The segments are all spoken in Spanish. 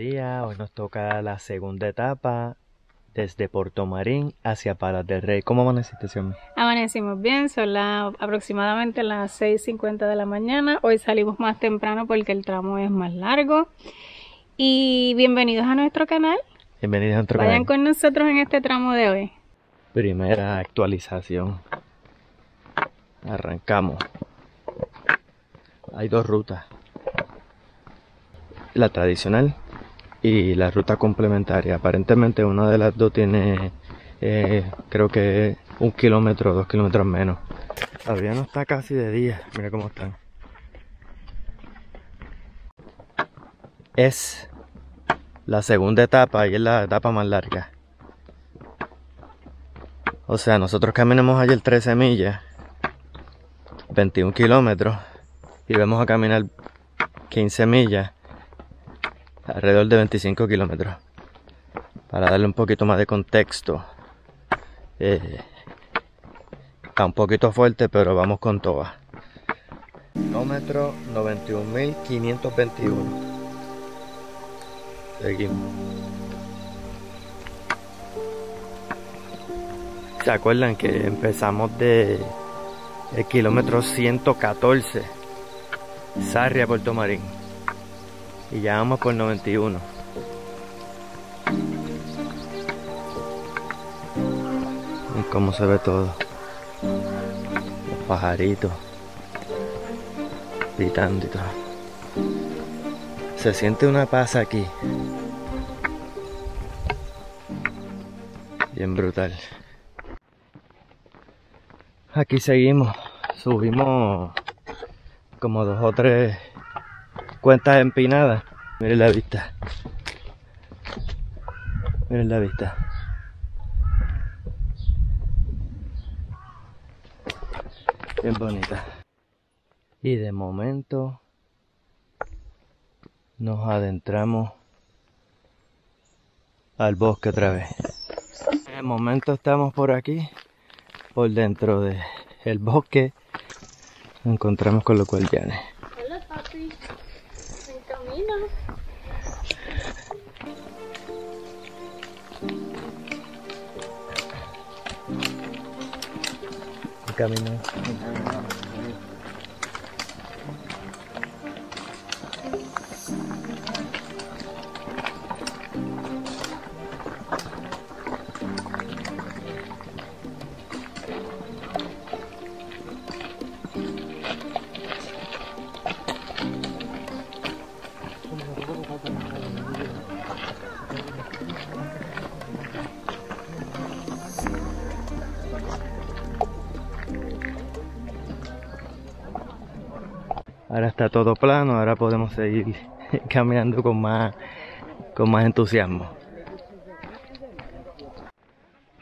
días. Hoy nos toca la segunda etapa desde Puerto Marín hacia Palas del Rey. ¿Cómo amaneciste, Xiaomi? Amanecimos bien, son la, aproximadamente las 6.50 de la mañana. Hoy salimos más temprano porque el tramo es más largo. Y bienvenidos a nuestro canal. Bienvenidos a nuestro Vayan canal. con nosotros en este tramo de hoy. Primera actualización. Arrancamos. Hay dos rutas. La tradicional y la ruta complementaria. Aparentemente una de las dos tiene, eh, creo que un kilómetro, dos kilómetros menos. Todavía no está casi de día. Mira cómo están. Es la segunda etapa y es la etapa más larga. O sea, nosotros caminamos ayer 13 millas, 21 kilómetros, y vamos a caminar 15 millas, alrededor de 25 kilómetros. Para darle un poquito más de contexto. Eh, está un poquito fuerte, pero vamos con todas. Kilómetro 91.521. Seguimos. ¿Se acuerdan que empezamos de el kilómetro 114? Sarria, Puerto Marín. Y ya vamos por 91. Miren cómo se ve todo. Los pajaritos. Pitando y todo. Se siente una paz aquí. Bien brutal. Aquí seguimos. Subimos como dos o tres cuentas empinadas. Miren la vista. Miren la vista. Bien bonita. Y de momento nos adentramos al bosque otra vez. De momento estamos por aquí, por dentro del el bosque. Nos encontramos con los guardianes. Hola En camino. Todo plano, ahora podemos seguir caminando con más, con más entusiasmo.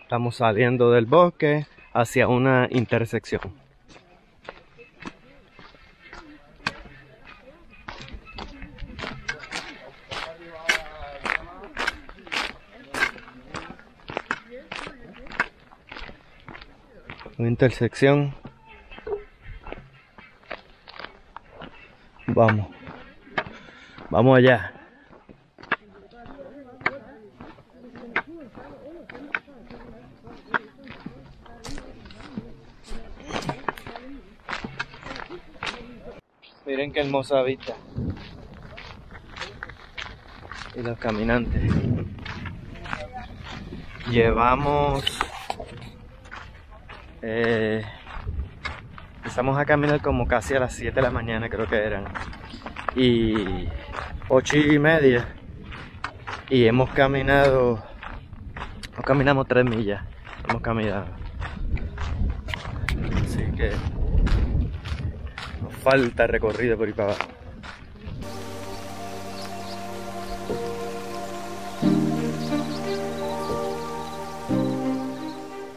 Estamos saliendo del bosque hacia una intersección. Una intersección Vamos. Vamos allá. Miren qué hermosa vista. Y los caminantes. Llevamos... Eh, empezamos a caminar como casi a las 7 de la mañana creo que eran y 8 y media y hemos caminado no caminamos 3 millas hemos caminado. Así que nos falta recorrido por ahí para abajo.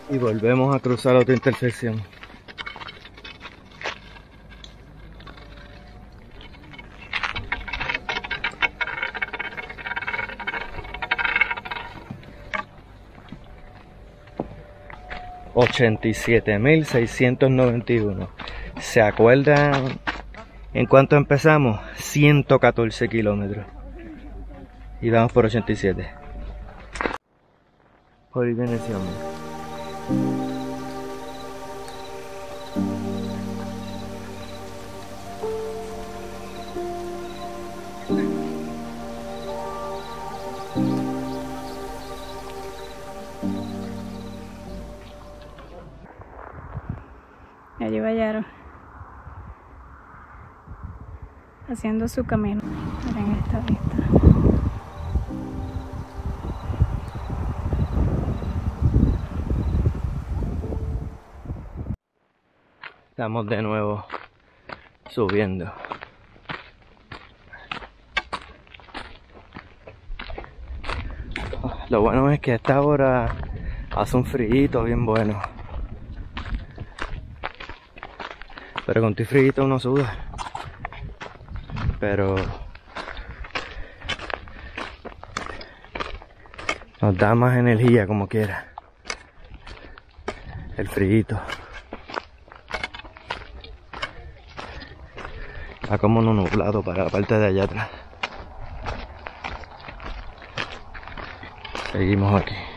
Y volvemos a cruzar otra intersección ochenta y siete mil seiscientos noventa y uno. ¿Se acuerdan en cuánto empezamos? 114 kilómetros. Y vamos por 87. Por ahí viene ese hombre. Allí vayaron. Haciendo su camino. Miren esta vista. Estamos de nuevo subiendo. Lo bueno es que a esta hora hace un frío bien bueno. Pero con tu frío uno suda. Pero nos da más energía como quiera. El frío. Está como un nublado para la parte de allá atrás. Seguimos aquí.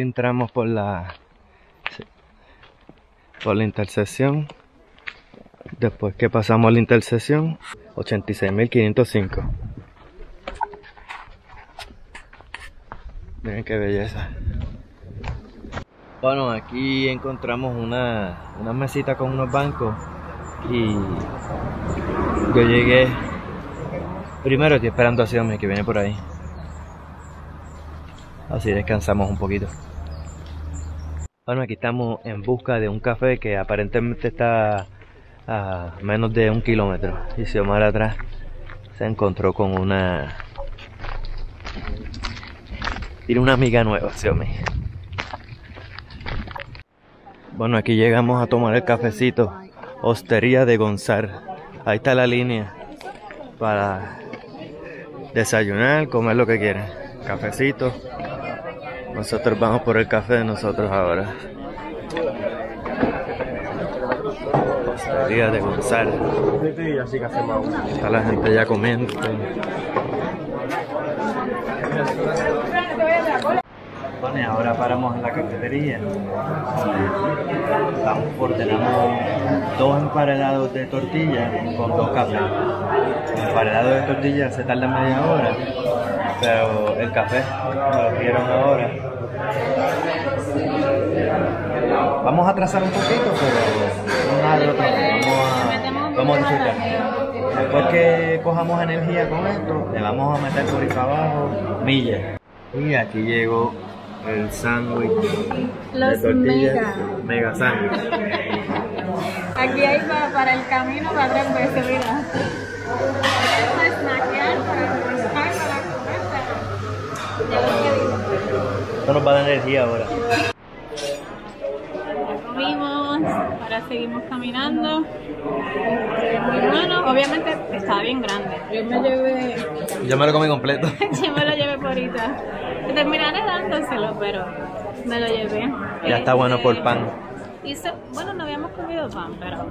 Entramos por la por la intersección. Después que pasamos la intersección, 86.505. Miren qué belleza. Bueno, aquí encontramos una, una mesita con unos bancos y yo llegué. Primero estoy esperando a Xiaomi que viene por ahí. Así descansamos un poquito. Bueno, aquí estamos en busca de un café que aparentemente está a menos de un kilómetro. Y Xiomara atrás se encontró con una... Tiene una amiga nueva, Xiaomi. Bueno, aquí llegamos a tomar el cafecito. Hostería de Gonzar. Ahí está la línea para desayunar, comer lo que quieran. Cafecito. Nosotros vamos por el café de nosotros ahora. Hostería de Gonzar. Está la gente ya comiendo. Bueno, ahora paramos en la cafetería. Vamos por, tenemos dos emparedados de tortilla con dos cafés. El emparedado de tortilla se tarda media hora, pero el café me lo dieron ahora. Vamos a atrasar un poquito, pero nada de otro. Vamos a, vamos a disfrutar. Después que cojamos energía con esto, le vamos a meter por ahí para abajo millas. Y aquí llegó el sándwich de Los tortilla. mega. Mega sándwich. Aquí hay para, para el camino para tres veces, mira. Para snackear, para almorzar, para comer, para... Ya lo pedimos. Esto nos va a dar energía ahora. Ya comimos, ahora seguimos caminando. Muy bueno, obviamente estaba bien grande. Yo me llevé, Yo me lo comí completo. yo me lo llevé por ahorita. Terminaré dándoselo, pero me lo llevé. Ya está bueno por pan. Hizo, bueno, no habíamos comido pan, pero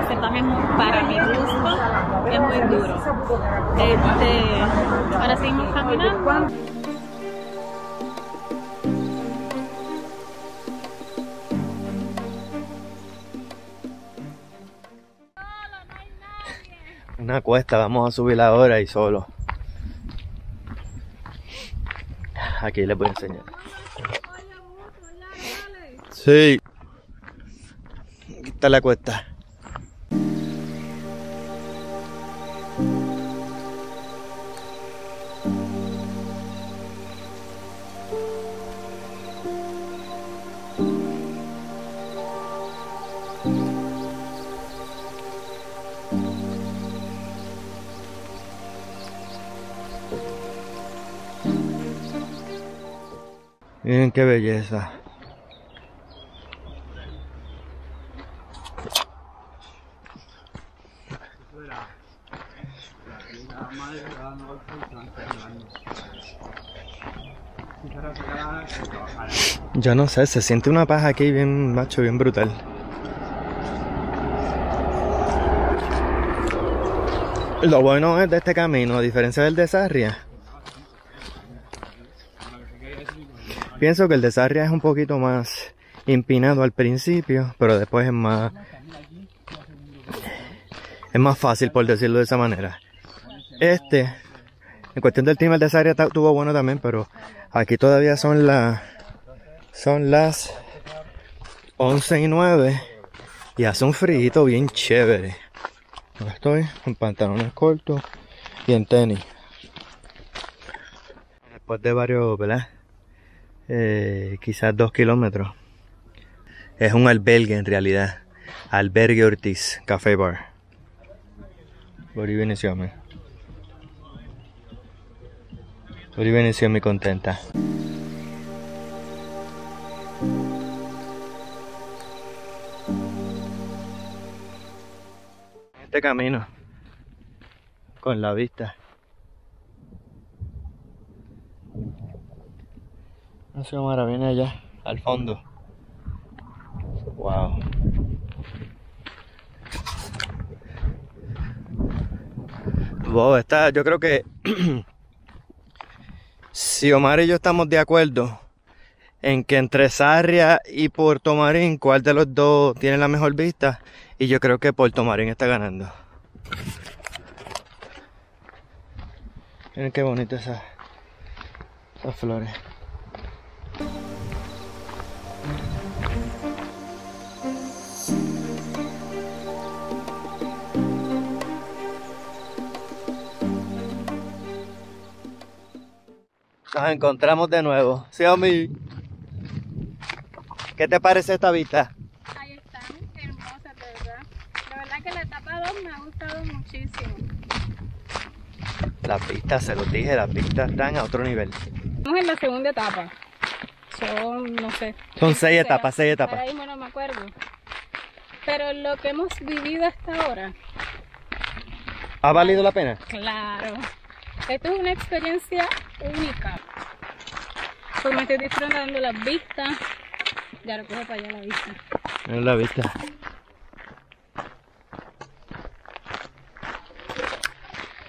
este pan es muy- para mi gusto es muy duro. Este, ahora seguimos caminando. Una cuesta, vamos a subir ahora y solo. Aquí les voy a enseñar. Sí. Aquí está la cuesta. qué belleza. Yo no sé, se siente una paja aquí bien macho, bien brutal. Lo bueno es de este camino, a diferencia del de Sarria, Pienso que el de Sarria es un poquito más empinado al principio, pero después es más es más fácil por decirlo de esa manera. Este, en cuestión del timer de Sarria tuvo bueno también, pero aquí todavía son las son las 11 y 9 y hace un frío bien chévere. estoy en pantalones cortos y en tenis. Después de varios, ¿verdad? Eh, quizás dos kilómetros. Es un albergue en realidad. Albergue Ortiz, Café Bar. Por ahí viene contenta. Este camino con la vista. No sé, Mara, viene allá, al fondo. Wow. Wow, está, yo creo que si Omar y yo estamos de acuerdo en que entre Sarria y Puerto Marín, cuál de los dos tiene la mejor vista, y yo creo que Puerto Marín está ganando. Miren qué bonitas esas, esas flores. Nos encontramos de nuevo. Xiaomi, ¿qué te parece esta vista? Ahí están, hermosas, de verdad. De verdad que la etapa 2 me ha gustado muchísimo. Las vistas, se los dije, las vistas están a otro nivel. Estamos en la segunda etapa. Son, no sé. Son seis etapas, seis etapas. Ahí no me acuerdo. Pero lo que hemos vivido hasta ahora. ¿Ha valido la pena? Claro. Esto es una experiencia única. Pues me estoy disfrutando las vistas. Ya lo cojo para allá la vista. Es la vista.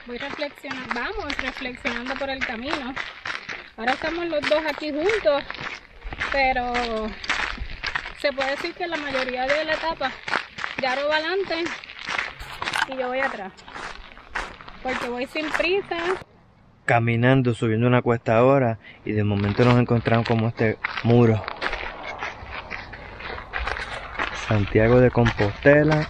Voy reflexionando, vamos reflexionando por el camino. Ahora estamos los dos aquí juntos, pero se puede decir que la mayoría de la etapa ya va adelante y yo voy atrás porque voy sin prisa. Caminando, subiendo una cuesta ahora y de momento nos encontramos como este muro. Santiago de Compostela,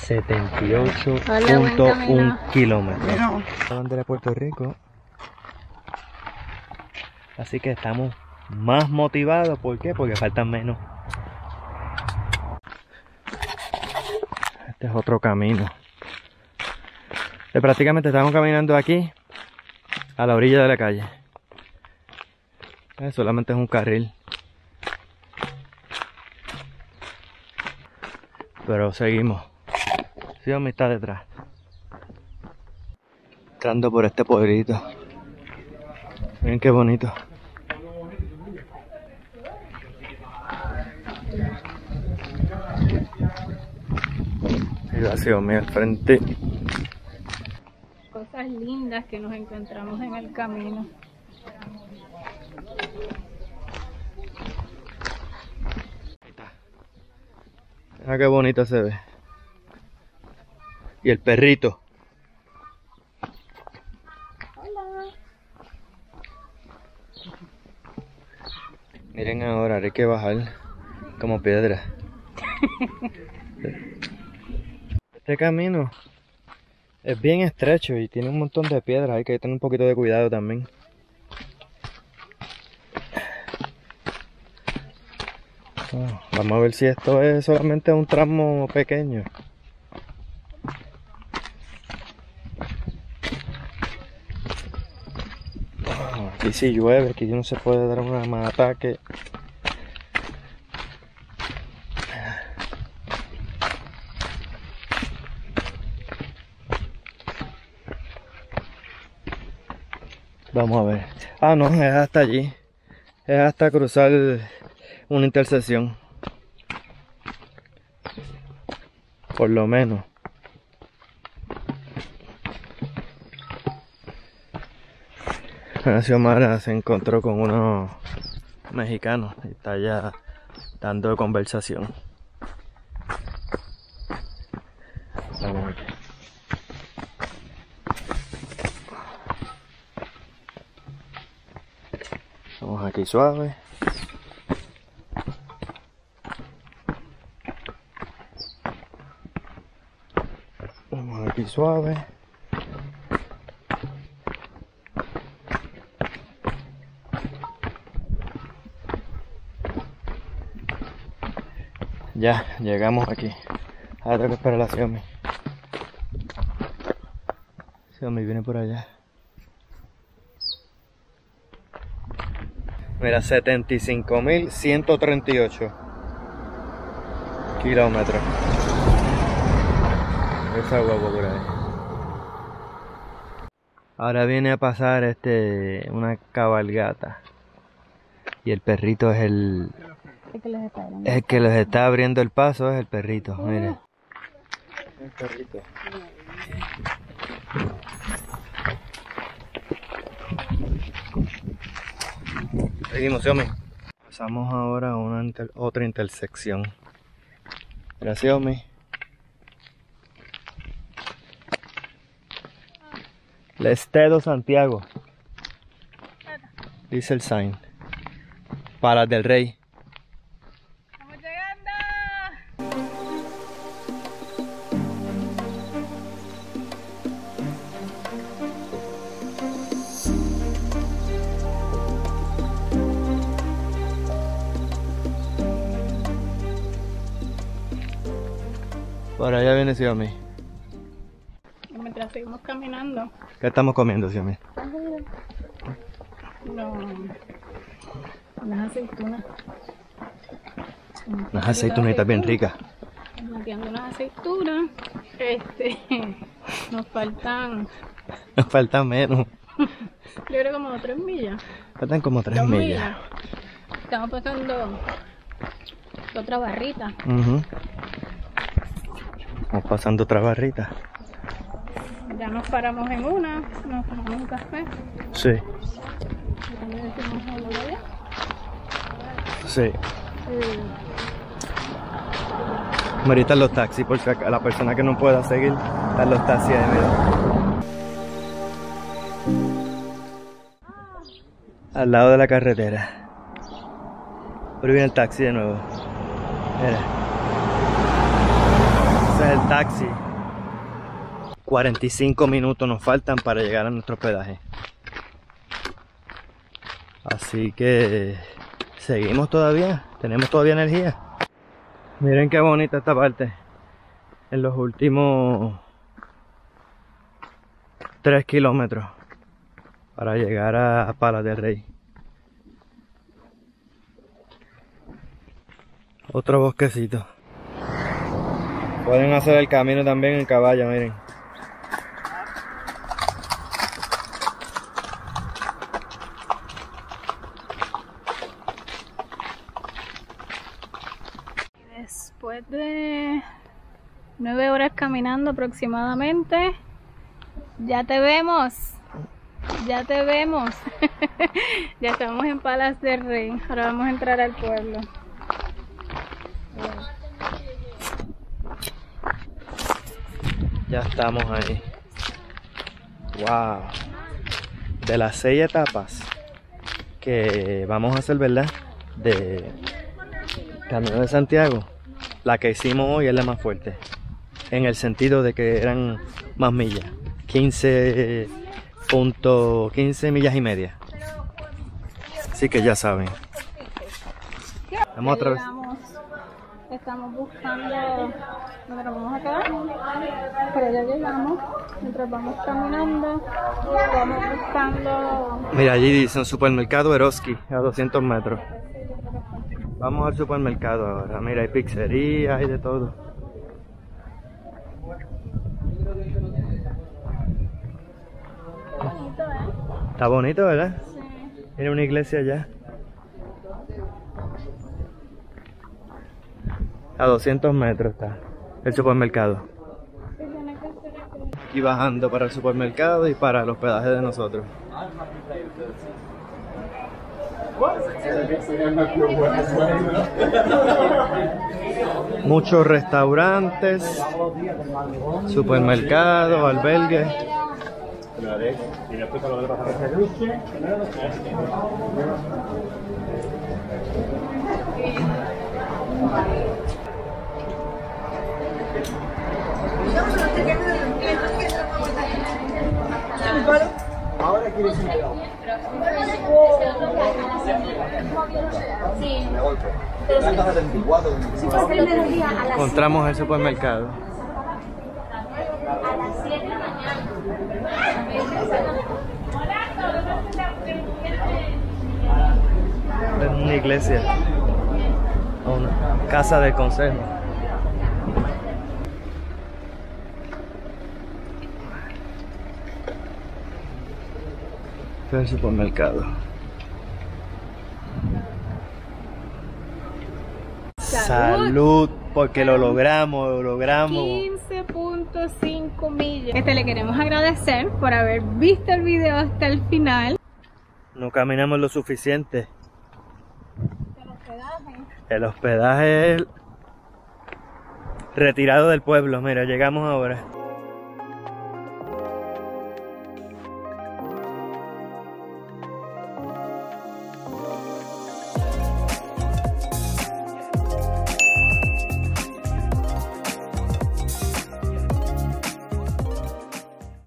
78.1 kilómetros. Bandera de Puerto Rico. Así que estamos más motivados. ¿Por qué? Porque faltan menos. Este es otro camino prácticamente estamos caminando aquí a la orilla de la calle. Eh, solamente es un carril. Pero seguimos. Me está detrás. Entrando por este pueblito. Miren qué bonito. Gracias, mi al frente que nos encontramos en el camino. Mira qué bonito se ve. Y el perrito. Hola. Miren ahora, hay que bajar como piedra. este camino es bien estrecho y tiene un montón de piedras, hay que tener un poquito de cuidado también. Ah, vamos a ver si esto es solamente un tramo pequeño. Ah, aquí si llueve, aquí no se puede dar un ataque. Vamos a ver. Ah, no, es hasta allí. Es hasta cruzar una intersección. Por lo menos. Xiomara se encontró con unos mexicanos y está ya dando conversación. Suave. Vamos aquí suave. Ya, llegamos aquí. Ahora tengo que esperar a la Xiaomi. Xiaomi viene por allá. Mira, 75.138 kilómetros. Esa guagua por ahí. Ahora viene a pasar este una cabalgata. Y el perrito es el, que está el que los está abriendo el paso, es el perrito, mire. El perrito. Seguimos, Xiaomi. Pasamos ahora a una inter- otra intersección. Gracias, Xiaomi. Lestedo Santiago. Dice el sign. Palas del Rey. Por allá viene Xiaomi. Mientras seguimos caminando, ¿Qué estamos comiendo, Xiaomi? no, unas aceitunas. Unas aceitunitas bien ricas. Metiendo unas aceitunas. Este, nos faltan, Nos faltan menos. yo creo como tres millas. Faltan como tres millas. millas. Estamos pasando otra barrita. Ujú. Vamos pasando otra barrita. Ya nos paramos en una, nos tomamos un café. Sí, de sí. Ahorita los taxis, por si aca- la persona que no pueda seguir, están los taxis ahí, mira. Al lado de la carretera. Ahí viene el taxi de nuevo. Mira. Es el taxi. 45 minutos nos faltan para llegar a nuestro hospedaje. Así que seguimos todavía. Tenemos todavía energía. Miren qué bonita esta parte. En los últimos 3 kilómetros para llegar a Palas del Rey. Otro bosquecito. Pueden hacer el camino también en caballo, miren. Después de nueve horas caminando aproximadamente, ya te vemos. Ya te vemos. ya estamos en Palas del Rey. Ahora vamos a entrar al pueblo. Ya estamos ahí. Wow. De las seis etapas que vamos a hacer, ¿verdad? De Camino de Santiago, la que hicimos hoy es la más fuerte. En el sentido de que eran más millas. 15 punto, 15 millas y media. Así que ya saben. Vamos otra vez. Estamos buscando nos vamos a quedar. Pero ya llegamos. Mientras vamos caminando, vamos buscando Mira, allí dice un supermercado Eroski a 200 metros. Vamos al supermercado ahora. Mira, hay pizzerías, hay de todo. bonito, ¿eh? Está bonito, ¿verdad? Sí. Tiene una iglesia allá. A 200 metros está el supermercado. Aquí bajando para el supermercado y para el hospedaje de nosotros. Muchos restaurantes, supermercados, albergues. Encontramos el supermercado. Es una iglesia. Una casa de consejo. Este es el supermercado. Salud, porque lo logramos, lo logramos. 15.5 millas. Este le queremos agradecer por haber visto el video hasta el final. No caminamos lo suficiente. El hospedaje. El hospedaje es retirado del pueblo. Mira, llegamos ahora.